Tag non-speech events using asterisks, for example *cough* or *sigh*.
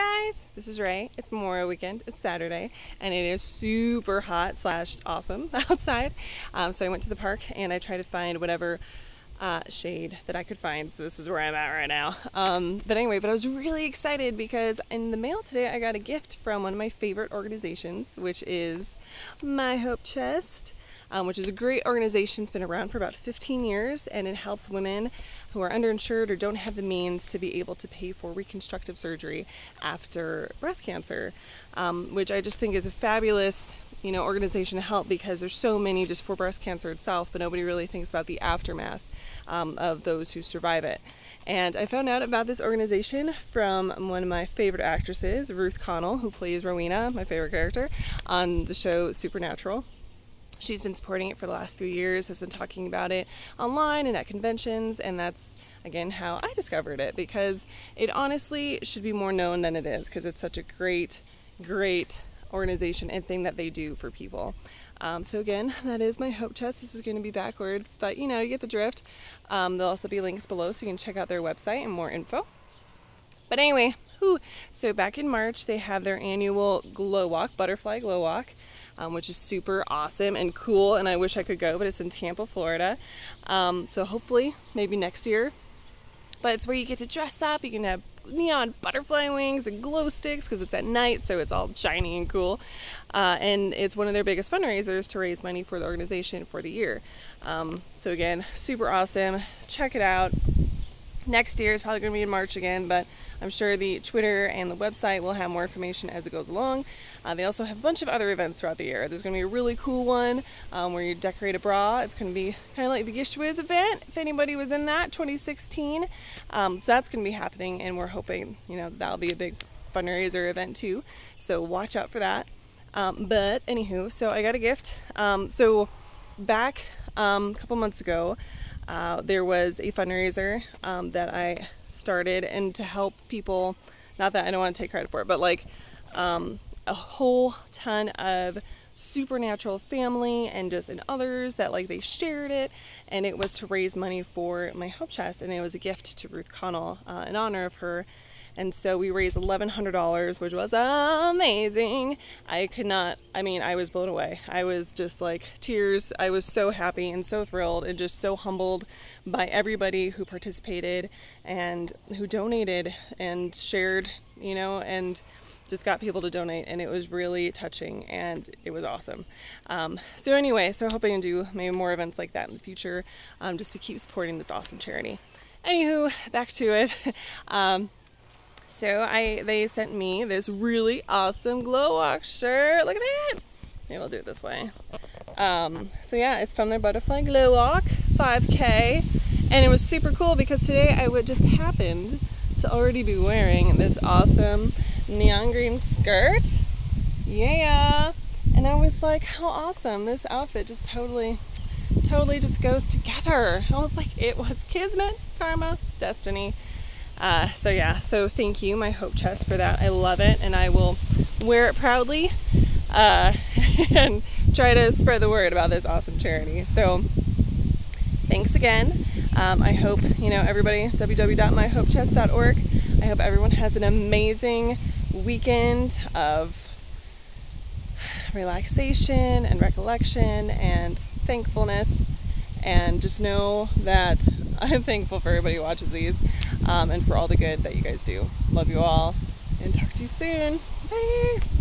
guys, this is Rea. It's Memorial Weekend. It's Saturday, and it is super hot slash awesome *laughs* outside. Um, so I went to the park and I tried to find whatever uh, shade that I could find. So this is where I'm at right now. Um, but anyway, but I was really excited because in the mail today I got a gift from one of my favorite organizations, which is My Hope Chest um, which is a great organization. It's been around for about 15 years and it helps women who are underinsured or don't have the means to be able to pay for reconstructive surgery after breast cancer, um, which I just think is a fabulous you know organization to help because there's so many just for breast cancer itself, but nobody really thinks about the aftermath um, of those who survive it. And I found out about this organization from one of my favorite actresses, Ruth Connell, who plays Rowena, my favorite character, on the show Supernatural. She's been supporting it for the last few years, has been talking about it online and at conventions, and that's again how I discovered it because it honestly should be more known than it is because it's such a great, great organization and thing that they do for people. Um, so again, that is my hope chest. This is going to be backwards, but you know, you get the drift. Um, there'll also be links below so you can check out their website and more info. But anyway, whew, so back in March, they have their annual Glow Walk, Butterfly Glow Walk, um, which is super awesome and cool. And I wish I could go, but it's in Tampa, Florida. Um, so hopefully, maybe next year. But it's where you get to dress up. You can have neon butterfly wings and glow sticks because it's at night, so it's all shiny and cool. Uh, and it's one of their biggest fundraisers to raise money for the organization for the year. Um, so again, super awesome. Check it out next year is probably going to be in March again, but I'm sure the Twitter and the website will have more information as it goes along. Uh, they also have a bunch of other events throughout the year. There's going to be a really cool one um, where you decorate a bra. It's going to be kind of like the GISHWHES event, if anybody was in that, 2016. Um, so that's going to be happening, and we're hoping, you know, that'll be a big fundraiser event too. So watch out for that. Um, but anywho, so I got a gift. Um, so back um, a couple months ago, uh, there was a fundraiser um, that I started and to help people, not that I don't want to take credit for it, but like um, a whole ton of supernatural family and just and others that like they shared it. And it was to raise money for my hope chest and it was a gift to ruth connell uh, in honor of her and so we raised $1,100, which was amazing. I could not, I mean, I was blown away. I was just like tears. I was so happy and so thrilled and just so humbled by everybody who participated and who donated and shared, you know, and just got people to donate and it was really touching and it was awesome. Um, so anyway, so hoping to do maybe more events like that in the future um, just to keep supporting this awesome charity. Anywho, back to it. *laughs* Um, so I they sent me this really awesome glow walk shirt. Look at that. Maybe we'll do it this way. Um, so yeah, it's from their Butterfly Glow Walk 5K. And it was super cool because today I would just happened to already be wearing this awesome neon green skirt. Yeah. And I was like, how awesome. This outfit just totally, totally just goes together. I was like, it was kismet, karma, destiny. Uh, so yeah, so thank you, my Hope Chest, for that. I love it, and I will wear it proudly uh, *laughs* and try to spread the word about this awesome charity. So thanks again. Um, I hope you know everybody. www.myhopechest.org. I hope everyone has an amazing weekend of relaxation and recollection and thankfulness and just know that *laughs* I'm thankful for everybody who watches these um, and for all the good that you guys do. Love you all and talk to you soon. Bye.